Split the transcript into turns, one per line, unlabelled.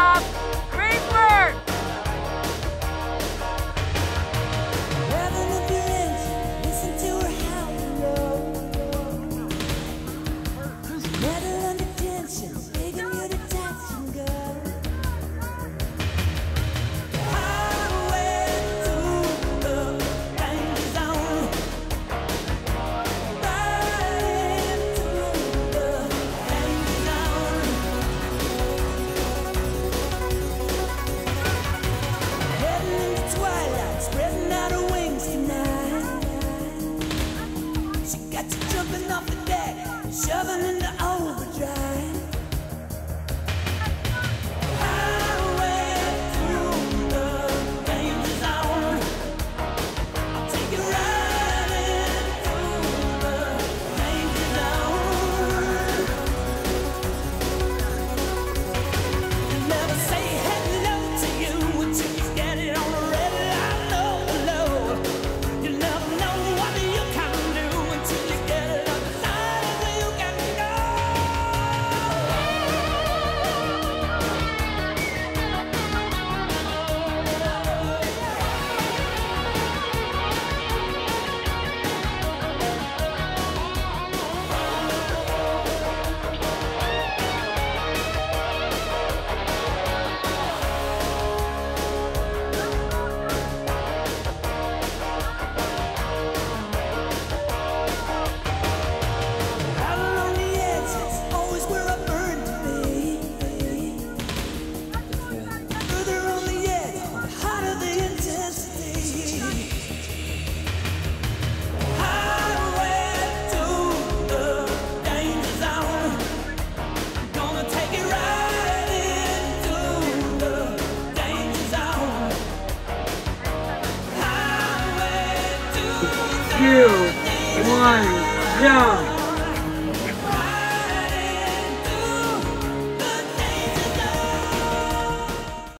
up.
two, one, jump.